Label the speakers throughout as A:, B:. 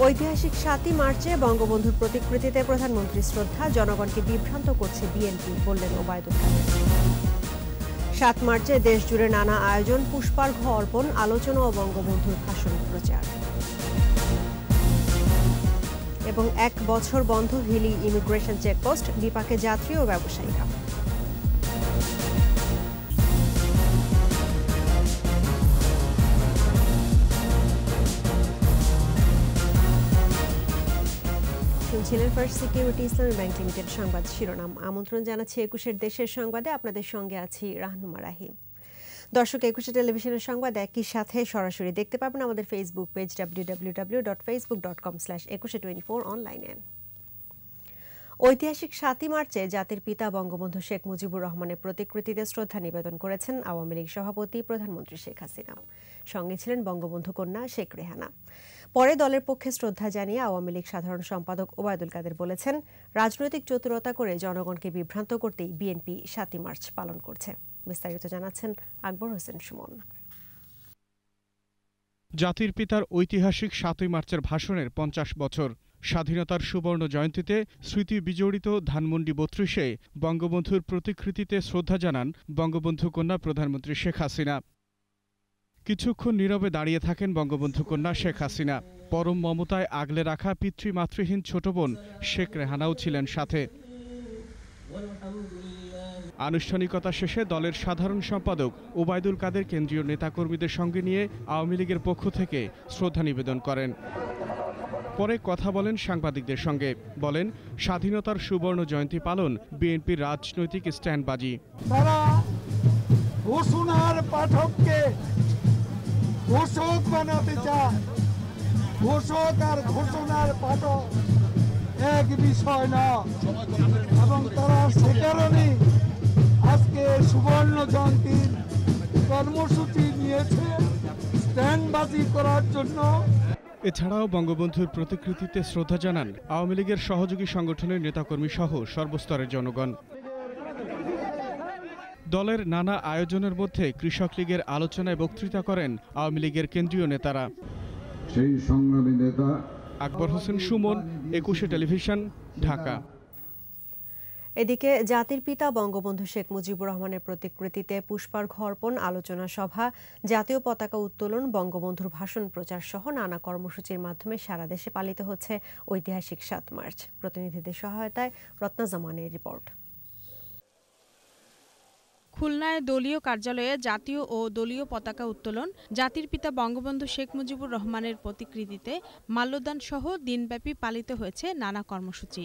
A: ঐতিহাসিক সাতই মার্চে বঙ্গবন্ধুর প্রতিকৃতিতে প্রধানমন্ত্রী শ্রদ্ধা, জনগণকে বিভ্রান্ত করছে বিএনপি, বললেন ওবায়দুল কাদের। সাত মার্চে দেশজুড়ে নানা আয়োজন, পুষ্পার্ঘ অর্পণ, আলোচনা ও বঙ্গবন্ধুর ভাষণ প্রচার। এবং এক বছর বন্ধ হিলি ইমিগ্রেশন চেকপোস্ট, বিপাকে যাত্রী ও ব্যবসায়ীরা। শুনছিলেন First Security Islami Bank Limited সংবাদ শিরোনাম। আমন্ত্রণ জানাচ্ছি একুশের দেশের সংবাদে। আপনাদের সঙ্গে আছি রাহনুমা রাহিম। দর্শক, একুশে টেলিভিশনের সংবাদ একই সাথে সরাসরি দেখতে পাবেন আমাদের Facebook page W W W dot Facebook dot com slash Ekushey twenty four অনলাইনে ঐতিহাসিক সাতই মার্চে জাতির পিতা বঙ্গবন্ধু শেখ মুজিবুর রহমানের প্রতিকৃতিতে শ্রদ্ধা নিবেদন করেছেন আওয়ামী লীগ সভাপতি প্রধানমন্ত্রী শেখ হাসিনা। সঙ্গে ছিলেন বঙ্গবন্ধু কন্যা শেখ রেহানা। পরে দলের পক্ষে শ্রদ্ধা জানিয়ে আওয়ামী লীগ সাধারণ সম্পাদক ওবায়দুল কাদের বলেছেন, রাজনৈতিক চতুরতা করে জনগণকে বিভ্রান্ত করতেই বিএনপি সাতই মার্চ পালন করছে। বিস্তারিত জানাচ্ছেন আকবর হোসেন সুমন।
B: জাতির পিতার ঐতিহাসিক সাতই মার্চের ভাষণের পঞ্চাশ বছর। স্বাধীনতার সুবর্ণ জয়ন্তীতে স্মৃতি বিজড়িত ধানমন্ডি বত্রিশে বঙ্গবন্ধুর প্রতিকৃতিতে শ্রদ্ধা জানান বঙ্গবন্ধু কন্যা প্রধানমন্ত্রী শেখ হাসিনা। কিছুক্ষণ নীরবে দাঁড়িয়ে থাকেন বঙ্গবন্ধু কন্যা শেখ হাসিনা। পরম মমতায় আগলে রাখা পিতৃমাতৃহীন ছোট বোন শেখ রেহানাও ছিলেন সাথে। আনুষ্ঠানিকতা শেষে দলের সাধারণ সম্পাদক ওবায়দুল কাদের কেন্দ্রীয় নেতাকর্মীদের সঙ্গে নিয়ে আওয়ামী লীগের পক্ষ থেকে শ্রদ্ধা নিবেদন করেন। পরে কথা বলেন সাংবাদিকদের সঙ্গে। বলেন, স্বাধীনতার সুবর্ণ জয়ন্তী পালন বিএনপির রাজনৈতিক স্ট্যান্ডবাজি।
C: ঘোষক বানাতে চায় ঘোষক আর ঘোষণার পাঠক এক বিষয় না। এবং তারা সে কারণে আজকে সুবর্ণ জয়ন্তীর কর্মসূচি নিয়েছে স্ট্যান্ডবাজি করার জন্য।
B: এছাড়াও বঙ্গবন্ধুর প্রতিকৃতিতে শ্রদ্ধা জানান আওয়ামী লীগের সহযোগী সংগঠনের নেতাকর্মী সহ সর্বস্তরের জনগণ। দলের নানা আয়োজনের মধ্যে কৃষক লীগের আলোচনায় বক্তৃতা করেন আওয়ামী লীগের কেন্দ্রীয় নেতারা।
D: সেই সংগ্রামী নেতা
B: আকবর হোসেন সুমন একুশে টেলিভিশন ঢাকা।
A: এদিকে জাতির পিতা বঙ্গবন্ধু শেখ মুজিবুর রহমানের প্রতিকৃতিতে পুষ্পার্ঘ অর্পণ আলোচনা সভা জাতীয় পতাকা উত্তোলন বঙ্গবন্ধুর ভাষণ প্রচার সহ নানা কর্মসূচির মাধ্যমে সারা দেশে পালিত হচ্ছে ঐতিহাসিক সাত মার্চ। প্রতিনিধিদের সহায়তায় রত্না জামানের রিপোর্ট।
E: খুলনায় দলীয় কার্যালয়ে জাতীয় ও দলীয় পতাকা উত্তোলন, জাতির পিতা বঙ্গবন্ধু শেখ মুজিবুর রহমানের প্রতিকৃতিতে মাল্যদান সহ দিনব্যাপী পালিত হয়েছে নানা কর্মসূচি।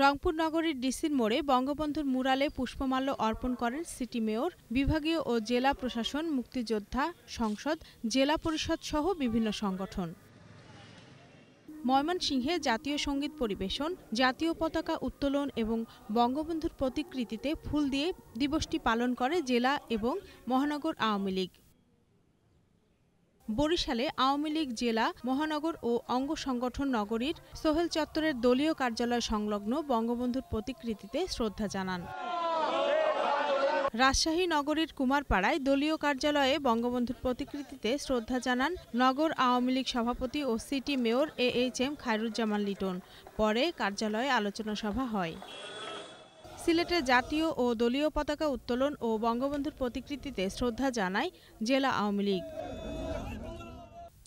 E: রংপুর নগরীর ডিসির মোড়ে বঙ্গবন্ধুর মুরালে পুষ্পমাল্য অর্পণ করেন সিটি মেয়র, বিভাগীয় ও জেলা প্রশাসন, মুক্তিযোদ্ধা, সংসদ, জেলা পরিষদ সহ বিভিন্ন সংগঠন। ময়মনসিংহে জাতীয় সংগীত পরিবেশন, জাতীয় পতাকা উত্তোলন এবং বঙ্গবন্ধুর প্রতিকৃতিতে ফুল দিয়ে দিবসটি পালন করে জেলা এবং মহানগর আওয়ামী লীগ। বরিশালে আওয়ামী লীগ জেলা, মহানগর ও অঙ্গ সংগঠন নগরীর সোহেল চত্বরের দলীয় কার্যালয় সংলগ্ন বঙ্গবন্ধুর প্রতিকৃতিতে শ্রদ্ধা জানান। রাজশাহী নগরীর কুমারপাড়ায় দলীয় কার্যালয়ে বঙ্গবন্ধুর প্রতিকৃতিতে শ্রদ্ধা জানান নগর আওয়ামী লীগ সভাপতি ও city mayor A H M Khairuzzaman Liton. পরে কার্যালয়ে আলোচনা সভা হয়। সিলেটে জাতীয় ও দলীয় পতাকা উত্তোলন ও বঙ্গবন্ধুর প্রতিকৃতিতে শ্রদ্ধা জানায় জেলা আওয়ামী লীগ।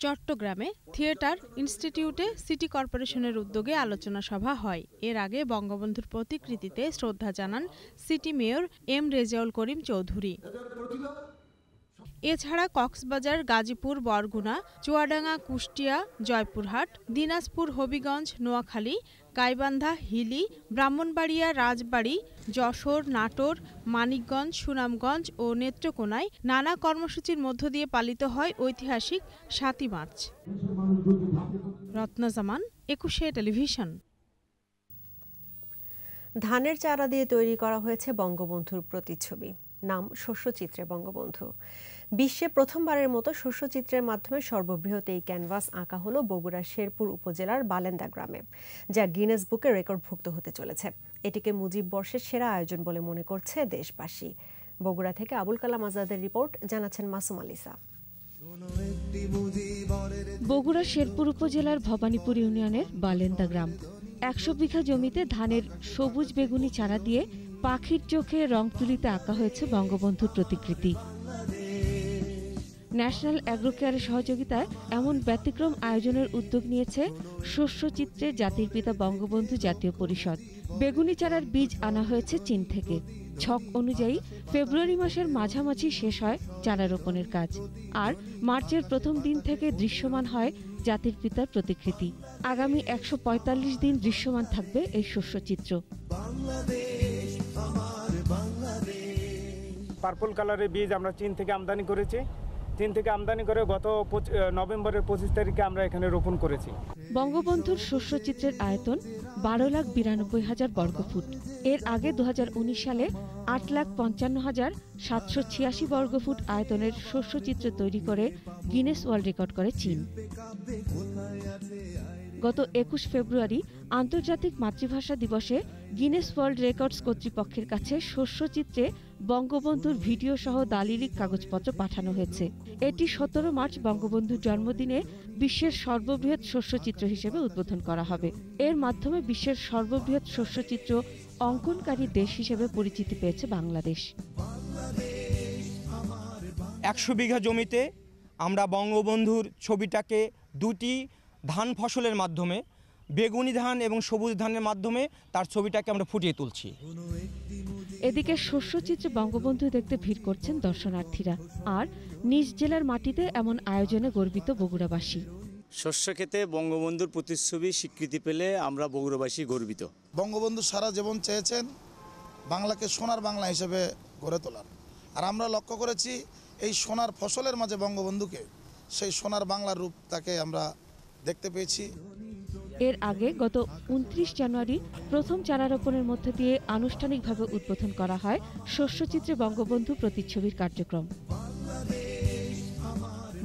E: চট্টগ্রামে থিয়েটার ইনস্টিটিউটে সিটি কর্পোরেশনের উদ্যোগে আলোচনা সভা হয়। এর আগে বঙ্গবন্ধুর প্রতিকৃতিতে শ্রদ্ধা জানান city mayor M Rezaul Karim Chowdhury. এছাড়া কক্সবাজার, গাজীপুর, বরগুনা, চুয়াডাঙ্গা, কুষ্টিয়া, জয়পুরহাট, দিনাজপুর, হবিগঞ্জ, নোয়াখালী, গাইবান্ধা, হিলি, ব্রাহ্মণবাড়িয়া, রাজবাড়ী, যশোর, নাটোর, মানিকগঞ্জ, সুনামগঞ্জ ও নেত্রকোনায় নানা কর্মসূচির মধ্য দিয়ে পালিত হয় ঐতিহাসিক সাতই মার্চ। রত্নজামান, একুশে টেলিভিশন।
A: ধানের চারা দিয়ে তৈরি করা হয়েছে বঙ্গবন্ধুর প্রতিচ্ছবি। নাম শস্যচিত্রে বঙ্গবন্ধু। বিশ্বে প্রথমবারের মতো শস্যচিত্রের মাধ্যমে সর্ববৃহৎ এই ক্যানভাস আঁকা হলো বগুড়ার শেরপুর উপজেলার বালেন্দা গ্রামে, যা গিনেস বুকে রেকর্ডভুক্ত হতে চলেছে। এটিকে মুজিব বর্ষের সেরা আয়োজন বলে মনে করছে দেশবাসী। বগুড়া থেকে আবুল কালাম আজাদের রিপোর্ট, জানাচ্ছেন মাসুম আলিসা
F: বগুড়া শেরপুর উপজেলার ভবানীপুর ইউনিয়নের বালেন্দা গ্রাম। একশো বিঘা জমিতে ধানের সবুজ বেগুনি চারা দিয়ে পাখির চোখে রং তুলিতে আঁকা হয়েছে বঙ্গবন্ধুর প্রতিকৃতি। ন্যাশনাল অ্যাগ্রোকেয়ারের সহযোগিতায় এমন ব্যতিক্রম আয়োজনের উদ্যোগ নিয়েছে শস্যচিত্রে জাতির পিতা বঙ্গবন্ধু জাতীয় পরিষদ। বেগুনি চারার বীজ আনা হয়েছে চীন থেকে। ছক অনুযায়ী ফেব্রুয়ারি মাসের মাঝামাঝি শেষ হয় চারা রোপণের কাজ। আর মার্চের প্রথম দিন থেকে দৃশ্যমান হয় জাতির পিতার প্রতিকৃতি। আগামী একশো পঁয়তাল্লিশ দিন দৃশ্যমান থাকবে এই শস্যচিত্র
G: পার্পল কালারের বীজ আমরা চীন থেকে আমদানি করেছি। চীন থেকে আমদানি করে গত নভেম্বরের পঁচিশ তারিখে আমরা এখানে রোপণ করেছি।
F: বঙ্গবন্ধুর শস্য চিত্রের আয়তন বারো লাখ বিরানব্বই হাজার বর্গফুট এর আগে দু হাজার উনিশ সালে আট লাখ পঞ্চান্ন হাজার সাতশো ছিয়াশি বর্গফুট আয়তনের শস্য চিত্র তৈরি করে গিনেস ওয়ার্ল্ড রেকর্ড করে চীন। গত একুশ ফেব্রুয়ারি আন্তর্জাতিক মাতৃভাষা দিবসে গিনেস ওয়ার্ল্ড রেকর্ডস কর্তৃপক্ষের কাছে শস্যচিত্রে বঙ্গবন্ধুর ভিডিও সহ দালিলিক কাগজপত্র পাঠানো হয়েছে। এটি সতেরো মার্চ বঙ্গবন্ধুর জন্মদিনে বিশ্বের সর্ববৃহৎ শস্যচিত্র হিসেবে উদ্বোধন করা হবে। এর মাধ্যমে বিশ্বের সর্ববৃহৎ শস্যচিত্র অঙ্কনকারী দেশ হিসেবে পরিচিতি পেয়েছে বাংলাদেশ।
H: একশো বিঘা জমিতে আমরা বঙ্গবন্ধুর ছবিটাকে দুটি ধান ফসলের মাধ্যমে বেগুনি ধান এবং সবুজ ধানের মাধ্যমে তার ছবিটাকে আমরা ফুটিয়ে তুলছি।
F: এদিকে শস্যচিত্রে বঙ্গবন্ধু দেখতে ভিড় করছেন দর্শনার্থীরা। আর নিজ জেলার মাটিতে এমন আয়োজনে গর্বিত বগুড়াবাসী।
I: শস্য খেতে বঙ্গবন্ধুর প্রতিচ্ছবি স্বীকৃতি পেলে আমরা বগুড়াবাসী গর্বিত।
J: বঙ্গবন্ধু সারা জীবন চেয়েছেন বাংলাকে সোনার বাংলা হিসেবে গড়ে তোলার। আর আমরা লক্ষ্য করেছি এই সোনার ফসলের মাঝে বঙ্গবন্ধুকে সেই সোনার বাংলার রূপ তাকে আমরা দেখতে পেয়েছি।
F: এর আগে গত উনত্রিশ জানুয়ারি প্রথম চারা রোপণের মধ্য দিয়ে আনুষ্ঠানিকভাবে উদ্বোধন করা হয় শস্যচিত্রে বঙ্গবন্ধু প্রতিচ্ছবির কার্যক্রম।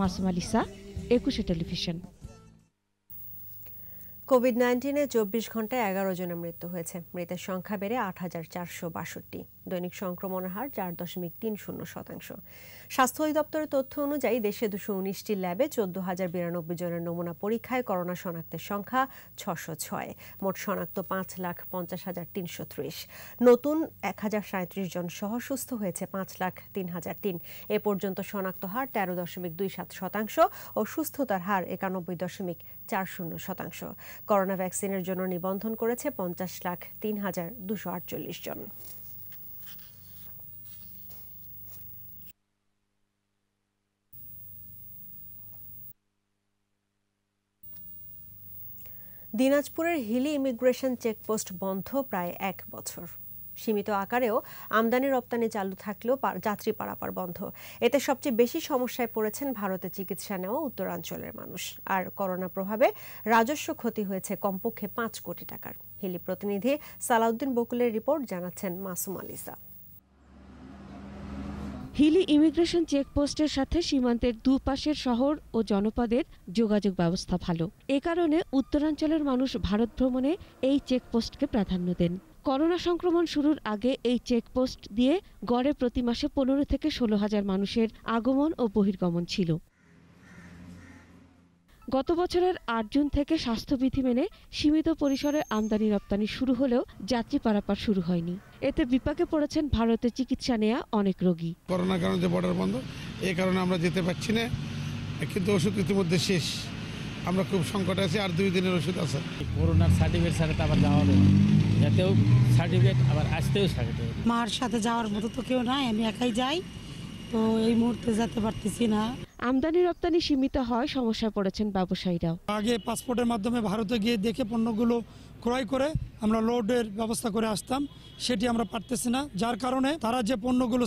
F: মাসুম আলিসা একুশে টেলিভিশন।
A: কোভিড নাইন্টিনে চব্বিশ ঘন্টায় এগারো জনের মৃত্যু হয়েছে। মৃতের সংখ্যা বেড়ে আট হাজার চারশো বাষট্টি। দৈনিক সংক্রমণের হার চার দশমিক তিন শূন্য শতাংশ। স্বাস্থ্য অধিদপ্তরের তথ্য অনুযায়ী দেশে দুশো উনিশটি ল্যাবে চোদ্দ হাজার বিরানব্বই জনের নমুনা পরীক্ষায় করোনা শনাক্তের সংখ্যা ছশো ছয়। মোট শনাক্ত পাঁচ লাখ পঞ্চাশ হাজার তিনশো ত্রিশ। নতুন এক হাজার সাঁত্রিশ জন সহ সুস্থ হয়েছে পাঁচ লাখ তিন হাজার তিন। এ পর্যন্ত শনাক্ত হার তেরো দশমিক দুই সাত শতাংশ ও সুস্থতার হার একানব্বই দশমিক চার শূন্য শতাংশ। করোনা ভ্যাকসিনের জন্য নিবন্ধন করেছে পঞ্চাশ লাখ তিন হাজার দুশো আটচল্লিশ জন। দিনাজপুরের হিলি ইমিগ্রেশন চেকপোস্ট বন্ধ প্রায় এক বছর। সীমিত আকারেও আমদানি রপ্তানি চালু থাকলেও যাত্রী পারাপার বন্ধ। এতে সবচেয়ে বেশি সমস্যায় পড়েছেন ভারতে চিকিৎসা নেওয়া উত্তরাঞ্চলের মানুষ। আর করোনা প্রভাবে রাজস্ব ক্ষতি হয়েছে কমপক্ষে পাঁচ কোটি টাকার। হিলি প্রতিনিধি সালাউদ্দিন বকুলের রিপোর্ট জানাচ্ছেন মাসুম আলিসা।
F: হিলি ইমিগ্রেশন চেকপোস্টের সাথে সীমান্তের দুপাশের শহর ও জনপদের যোগাযোগ ব্যবস্থা ভালো। এ কারণে উত্তরাঞ্চলের মানুষ ভারত ভ্রমণে এই চেকপোস্টকে প্রাধান্য দেন। করোনা সংক্রমণ শুরুর আগে এই চেকপোস্ট দিয়ে গড়ে প্রতি মাসে পনেরো থেকে ষোলো হাজার মানুষের আগমন ও বহির্গমন ছিল। গত বছরের আট জুন থেকে স্বাস্থ্যবিধি মেনে সীমিত পরিসরে আমদানি রপ্তানি শুরু হলেও যাত্রী পারাপার শুরু হয়নি। এতে বিপাকে পড়েছেন ভারতে চিকিৎসা নেয়া অনেক রোগী।
K: করোনার কারণে যে বর্ডার বন্ধ এই কারণে আমরা যেতে পারছি না কিন্তু ওষুধ ইতিমধ্যে শেষ। আমরা খুব সংকটে আছি আর দুই দিনের ওষুধ আছে।
L: করোনার সার্টিফিকেট ছাড়া তো আবার যাওয়া হবে। যেতেও সার্টিফিকেট আবার আসতেও সার্টিফিকেট
M: মার সাথে যাওয়ার মতো তো কেউ নাই আমি একাই যাই তো এই মুহূর্তে যেতে পারতেছি না।
F: আমদানি রপ্তানি সীমিত হয় সমস্যায় পড়েছেন ব্যবসায়ীরাও।
N: আগে পাসপোর্টের মাধ্যমে ভারতে গিয়ে দেখে পণ্যগুলো ক্রয় করে আমরা লোডের ব্যবস্থা করে আসতাম সেটি আমরা পারতেছি না। যার কারণে তারা যে পণ্যগুলো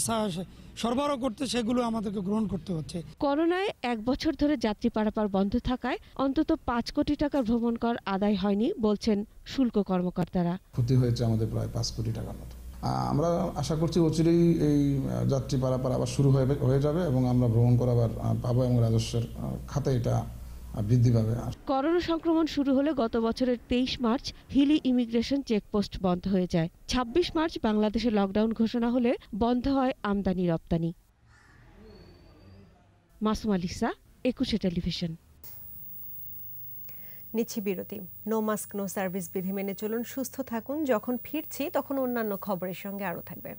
N: সরবরাহ করতে সেগুলো আমাদেরকে গ্রহণ করতে হচ্ছে।
F: করোনায় এক বছর ধরে যাত্রী পারাপার বন্ধ থাকায় অন্তত পাঁচ কোটি টাকার ভ্রমণ কর আদায় হয়নি বলছেন শুল্ক কর্মকর্তারা।
O: ক্ষতি হয়েছে আমাদের প্রায় পাঁচ কোটি টাকার মতো। আমরা আশা করছি অচিরেই এই যাত্রী পারাপার আবার শুরু হয়ে যাবে এবং আমরা ভ্রমণ করাবার পাবো এবং রাজস্বের খাতে এটা বৃদ্ধি পাবে।
F: করোনা সংক্রমণ শুরু হলে গত বছরের তেইশ মার্চ হিলি ইমিগ্রেশন চেকপোস্ট বন্ধ হয়ে যায়। ২৬ মার্চ বাংলাদেশে লকডাউন ঘোষণা হলে বন্ধ হয় আমদানি রপ্তানি। মাসুম আলিসা একুশে টেলিভিশন।
A: নিচ্ছি বিরতি। নো মাস্ক নো সার্ভিস বিধি মেনে চলুন, সুস্থ থাকুন। যখন ফিরছি, তখন অন্যান্য খবরের সঙ্গে আরও থাকবে।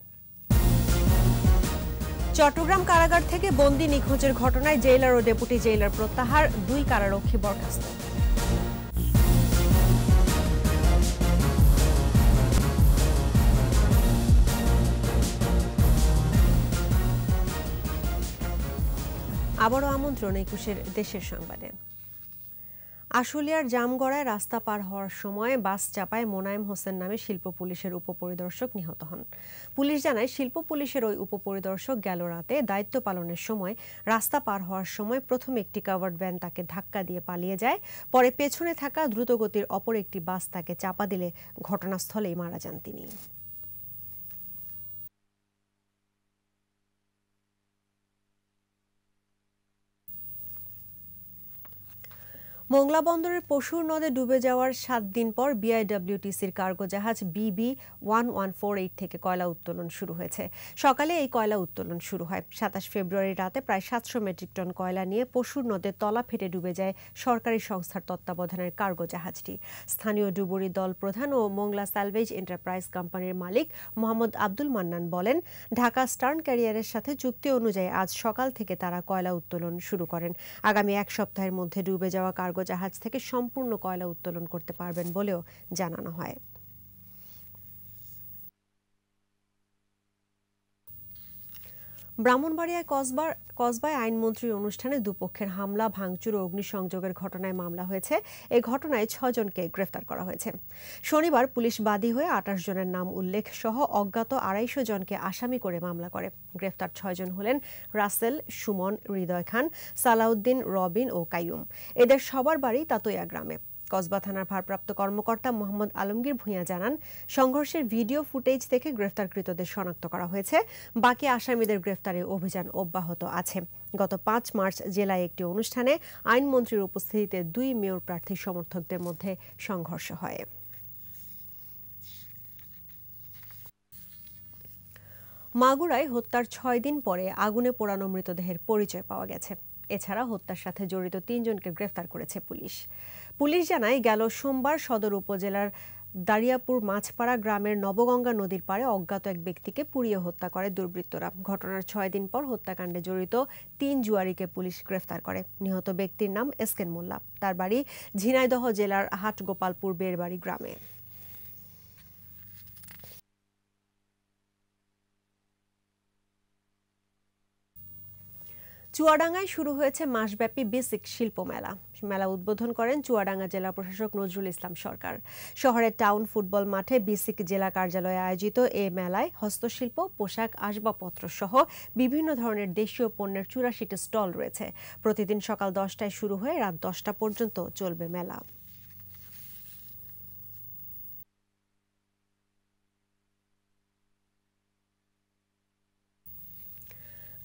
A: চট্টগ্রাম কারাগার থেকে বন্দি নিখোঁজের ঘটনায় জেলার ও ডেপুটি জেলার প্রত্যাহার, দুই কারারক্ষী বরখাস্ত। আবারও আমন্ত্রণ একুশের দেশের সংবাদে। আশুলিয়ার জামগড়ায় রাস্তা পার হওয়ার সময় বাস চাপায় মোনায়েম হোসেন নামে শিল্প পুলিশের উপপরিদর্শক নিহত হন। পুলিশ জানায়, শিল্প পুলিশের ওই উপপরিদর্শক গেল রাতে দায়িত্ব পালনের সময় রাস্তা পার হওয়ার সময় প্রথম একটি কাভার্ড ভ্যান তাকে ধাক্কা দিয়ে পালিয়ে যায়, পরে পেছনে থাকা দ্রুতগতির অপর একটি বাস তাকে চাপা দিলে ঘটনাস্থলেই মারা যান তিনি। মোংলা বন্দরের পশুর নদে ডুবে যাওয়ার সাত দিন পর বিআইডব্লিউটিসির কার্গো জাহাজ বিবি ওয়ান ওয়ান ফোর এইট থেকে কয়লা উত্তোলন শুরু হয়েছে। সকালে এই কয়লা উত্তোলন শুরু হয়। সাতাশ ফেব্রুয়ারি রাতে প্রায় সাতশো মেট্রিক টন কয়লা নিয়ে পশুর নদে তলা ফেটে ডুবে যায় সরকারি সংস্থার তত্ত্বাবধানের কার্গো জাহাজটি স্থানীয় ডুবুরি দল প্রধান ও মোংলা স্যালভেজ এন্টারপ্রাইজ কোম্পানির মালিক মোহাম্মদ আব্দুল মান্নান বলেন, ঢাকা স্টার্ন ক্যারিয়ারের সাথে চুক্তি অনুযায়ী আজ সকাল থেকে তারা কয়লা উত্তোলন শুরু করেন। আগামী এক সপ্তাহের মধ্যে ডুবে যাওয়া কার্গো জাহাজ থেকে সম্পূর্ণ কয়লা উত্তোলন করতে পারবেন বলেও জানানো হয়। ব্রাহ্মণবাড়িয়ায় কসবার, কসবায় আইনমন্ত্রীর অনুষ্ঠানে দুপক্ষের হামলা, ভাঙচুর ও অগ্নিসংযোগের ঘটনায় মামলা হয়েছে। এই ঘটনায় ছজনকে গ্রেফতার করা হয়েছে। শনিবার পুলিশ বাদী হয়ে আঠাশ জনের নাম উল্লেখ সহ অজ্ঞাত আড়াইশো জনকে আসামি করে মামলা করে। গ্রেফতার ছয়জন হলেন রাসেল, সুমন, হৃদয় খান, সালাউদ্দিন, রবিন ও কাইয়ুম। এদের সবার বাড়ি তাতইয়া গ্রামে। কসবা থানার ভারপ্রাপ্ত কর্মকর্তা মোহাম্মদ আলমগীর ভূঁইয়া জানান, সংঘর্ষের ভিডিও ফুটেজ থেকে গ্রেফতারকৃতদের শনাক্ত করা হয়েছে। বাকি আসামিদের গ্রেফতারে অভিযান অব্যাহত আছে। গত পাঁচ মার্চ জেলায় একটি অনুষ্ঠানে আইনমন্ত্রীর উপস্থিতিতে দুই মেয়র প্রার্থী সমর্থকদের মধ্যে সংঘর্ষ হয়। মাগুরায় হত্যার ছয় দিন পরে আগুনে পোড়ানো মৃতদেহের পরিচয় পাওয়া গেছে। এছাড়া হত্যার সাথে জড়িত তিনজনকে গ্রেফতার করেছে পুলিশ। পুলিশ জানায় গেল সোমবার সদর উপজেলার দারিয়াপুর মাছপাড়া গ্রামের নবগঙ্গা নদীর পাড়ে অজ্ঞাত এক ব্যক্তিকে পুড়িয়ে হত্যা করে দুর্বৃত্তরা। ঘটনার ছয় দিন পর হত্যাকাণ্ডে জড়িত তিন জুয়ারিকে পুলিশ গ্রেফতার করে। নিহত ব্যক্তির নাম এসকেন মোল্লা। তার বাড়ি ঝিনাইদহ জেলার হাটগোপালপুর বেরবাড়ি গ্রামে। চুয়াডাঙ্গায় শুরু হয়েছে মাসব্যাপী বেসিক শিল্প মেলা মেলা উদ্বোধন করেন চুয়াডাঙ্গা জেলা প্রশাসক নজরুল ইসলাম সরকার। শহরের টাউন ফুটবল মাঠে বিসিক জেলা কার্যালয়ে আয়োজিত এ মেলায় হস্তশিল্প, পোশাক, আসবাবপত্র সহ বিভিন্ন ধরনের দেশীয় পণ্যের চুরাশিটি স্টল রয়েছে। প্রতিদিন সকাল দশটায় শুরু হয়ে রাত দশটা পর্যন্ত চলবে মেলা।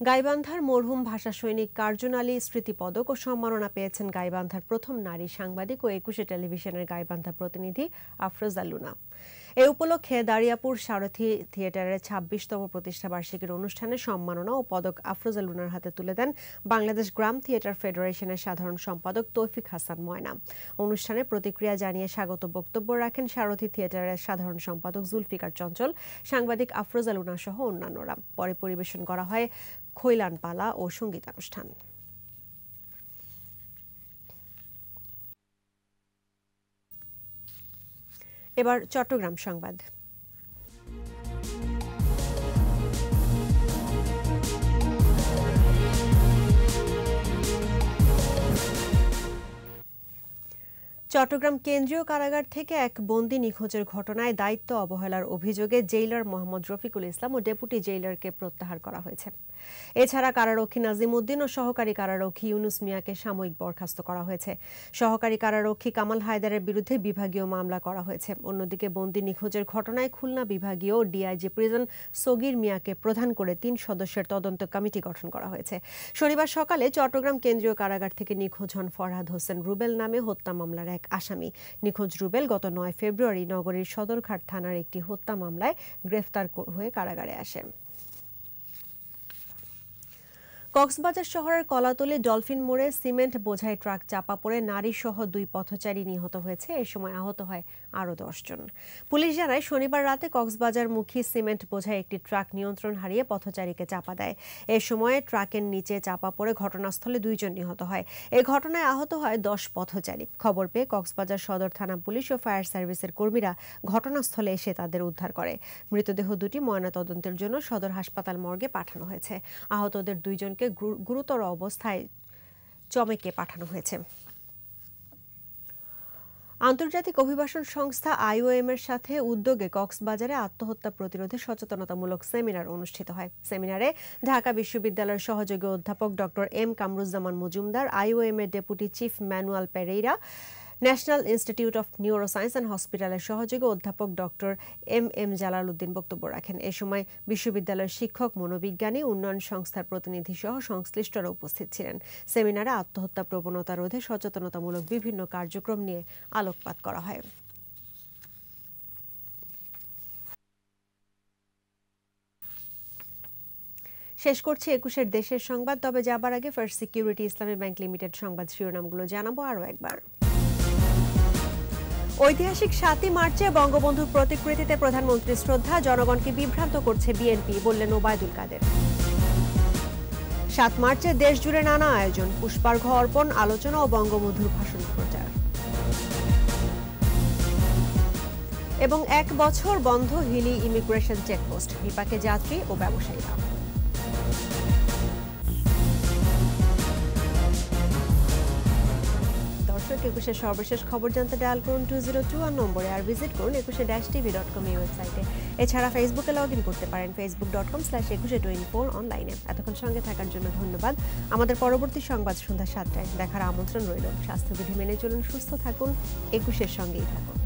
A: গাইবান্ধার মরহুম ভাষা সৈনিক কার্জন আলী স্মৃতি পদক ও সম্মাননা পেয়েছেন গাইবান্ধার প্রথম নারী সাংবাদিক ও একুশে টেলিভিশনের গাইবান্ধা প্রতিনিধি আফরোজা লুনা। এ উপলক্ষে দারিয়াপুর সারথী থিয়েটারের ছাব্বিশতম প্রতিষ্ঠাবার্ষিকীর অনুষ্ঠানে সম্মাননা ও পদক আফরোজা লুনার হাতে তুলে দেন বাংলাদেশ গ্রাম থিয়েটার ফেডারেশনের সাধারণ সম্পাদক তৌফিক হাসান ময়না। অনুষ্ঠানে প্রতিক্রিয়া জানিয়ে স্বাগত বক্তব্য রাখেন সারথী থিয়েটারের সাধারণ সম্পাদক জুলফিকার চঞ্চল, সাংবাদিক আফরোজা লুনা সহ অন্যান্যরা। পরে পরিবেশন করা হয় খৈলান পালা ও সঙ্গীতানুষ্ঠান। এবার চট্টগ্রাম সংবাদ। চট্টগ্রাম কেন্দ্রীয় কারাগার থেকে এক বন্দি নিখোঁজের ঘটনায় দায়িত্ব অবহেলার অভিযোগে জেইলার মোহাম্মদ রফিকুল ইসলাম ও ডেপুটি জেইলারকে প্রত্যাহার করা হয়েছে। এছাড়া কারারক্ষী নাজিম উদ্দিন ও সহকারী কারারক্ষী ইউনুস মিয়াকে সাময়িক বরখাস্ত করা হয়েছে। সহকারী কারারক্ষী কামাল হায়দারের বিরুদ্ধে বিভাগীয় মামলা করা হয়েছে। অন্যদিকে বন্দি নিখোঁজের ঘটনায় খুলনা বিভাগীয় ডিআইজি প্রিজন সগির মিয়াকে প্রধান করে তিন সদস্যের তদন্ত কমিটি গঠন করা হয়েছে। শনিবার সকালে চট্টগ্রাম কেন্দ্রীয় কারাগার থেকে নিখোঁজ হন ফরহাদ হোসেন রুবেল নামে হত্যা মামলার এক আসামি। নিখোঁজ রুবেল গত নয় ফেব্রুয়ারি নগরীর সদরঘাট থানার একটি হত্যা মামলায় গ্রেফতার হয়ে কারাগারে আসেন কক্সবাজার শহরের কলাতলি ডলফিন মোড়ে সিমেন্ট বোঝাই ট্রাক চাপা পড়ে নারী সহ দুই পথচারী নিহত হয়েছে। এ সময় আহত হয় আরও দশজন। পুলিশ জানায়, শনিবার রাতে কক্সবাজার মুখী সিমেন্ট বোঝাই একটি ট্রাক নিয়ন্ত্রণ হারিয়ে পথচারীকে চাপা দেয়। এ সময় ট্রাকের নিচে চাপা পড়ে ঘটনাস্থলে দুইজন নিহত হয়। এ ঘটনায় আহত হয় দশ পথচারী। খবর পেয়ে কক্সবাজার সদর থানা পুলিশ ও ফায়ার সার্ভিসের কর্মীরা ঘটনাস্থলে এসে তাদের উদ্ধার করে। মৃতদেহ দুটি ময়নাতদন্তের জন্য সদর হাসপাতাল মর্গে পাঠানো হয়েছে। আহতদের দুইজনকে গুরুতর অবস্থায় চমেকে পাঠানো হয়েছে। আন্তর্জাতিক অভিবাসন সংস্থা আইওএম এর সাথে উদ্যোগে কক্সবাজারে আত্মহত্যা প্রতিরোধে সচেতনতামূলক সেমিনার অনুষ্ঠিত হয়। সেমিনারে ঢাকা বিশ্ববিদ্যালয়ের সহযোগী অধ্যাপক doctor M Kamruzzaman Majumder, IOM এর deputy chief Manuel Pereira National Institute of Neuroscience and হসপিটালের সহযোগী অধ্যাপক doctor M M Jalal Uddin বক্তব্য রাখেন। এ সময় বিশ্ববিদ্যালয়ের শিক্ষক, মনোবিজ্ঞানী, উন্নয়ন সংস্থার প্রতিনিধি সহ সংশ্লিষ্টরা উপস্থিত ছিলেন। সেমিনারে আত্মহত্যা প্রবণতা রোধে সচেতনতামূলক বিভিন্ন কার্যক্রম নিয়ে আলোকপাত করা হয়। শেষ করছি একুশের দেশের সংবাদ, তবে যাবার আগে First Security Islami Bank Limited সংবাদ শিরোনামগুলো জানাব আরও একবার। ঐতিহাসিক সাতই মার্চে বঙ্গবন্ধুর প্রতিকৃতিতে প্রধানমন্ত্রীর শ্রদ্ধা, জনগণকে বিভ্রান্ত করছে বিএনপি, বললেন ওবায়দুল কাদের। সাত মার্চে দেশ জুড়ে নানা আয়োজন পুষ্পার্ঘ অর্পণ, আলোচনা ও বঙ্গবন্ধুর ভাষণ প্রচার। এবং এক বছর বন্ধ হিলি ইমিগ্রেশন চেকপোস্ট বিপাকে যাত্রী ও ব্যবসায়ীরা। দর্শক, একুশের সর্বশেষ খবর জানতে ডায়াল করুন টু জিরো টু আর নম্বরে আর ভিজিট করুন একুশে ড্যাশ টিভি ডট কম এই ওয়েবসাইটে। এছাড়া ফেসবুকে লগ ইন করতে পারেন Facebook dot com slash Ekushey twenty four অনলাইনে এতক্ষণ সঙ্গে থাকার জন্য ধন্যবাদ। আমাদের পরবর্তী সংবাদ সন্ধ্যা সাতটায় দেখার আমন্ত্রণ রইল। স্বাস্থ্যবিধি মেনে চলুন, সুস্থ থাকুন, একুশের সঙ্গেই থাকুন।